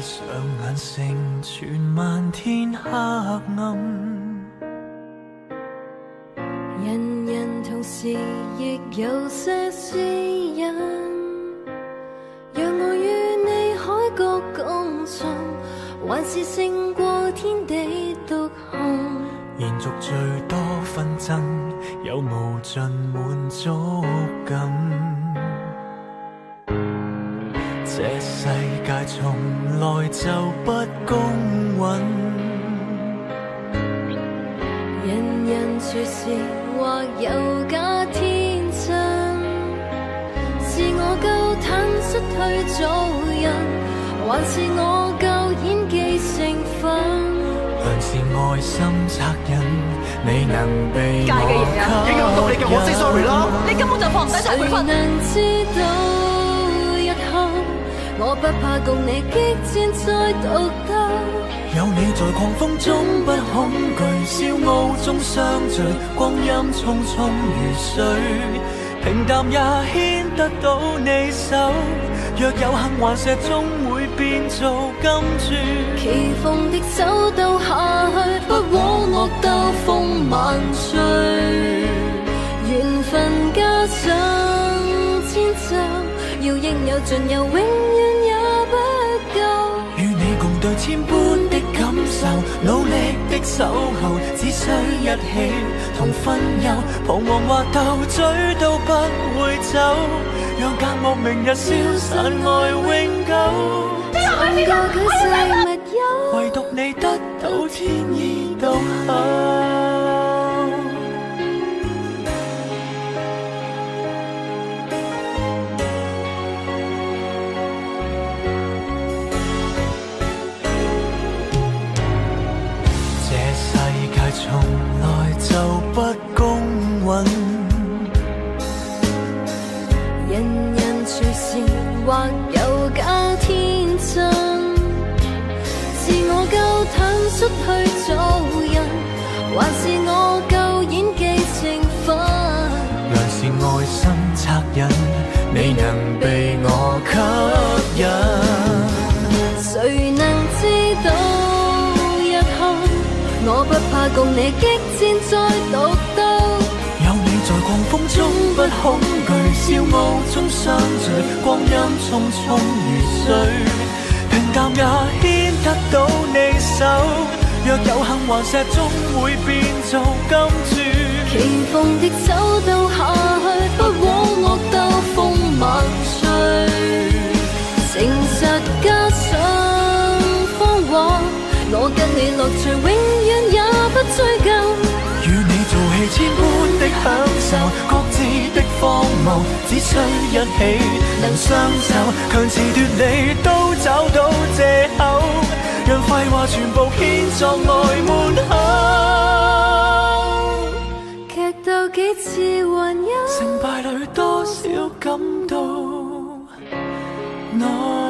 上眼，成全漫天黑暗。人人同时亦有些私隐。让我与你海角共寻，还是胜过天地独行。延续最多纷争，有无尽满足感。这世界从来就不公允，人人随时或有假天真，是我够坦率去做人，还是我够演技成分？无是爱心恻隐，你能被我吸引到你，嘅我 say sorry 啦，你根本就放唔低对佢份。我不怕共你激战再独斗，有你在狂风中不恐惧，笑傲中相聚，光阴匆匆如水，平淡也牵得到你手。若有幸幻石，终会变做金珠。奇逢的走到下去，不枉我斗风万岁，缘分加上千秋。要应有尽有，永远也不够。与你共对千般的感受，努力的守候，只需一起同分忧，彷徨或斗嘴都不会走。让隔膜明日消散，爱永久。唯独你得到天意逗留。从来就不公允，人人随时或有假天真，是我够坦率去做人，还是我够演技成原来是爱心恻隐，你能。怕共你激战再独斗，有你在狂风中不恐惧，笑傲中相聚，光阴匆匆如水，平淡也牵得到你手。若有幸顽石终会变做金珠，齐逢的走到下去，不枉我斗风万岁，诚实加上谎话，我跟你乐趣。各自的荒谬，只需一起能相守，强词夺理都找到借口，让废话全部变作内满口。剧斗几次，还有，成败里多少感到。那。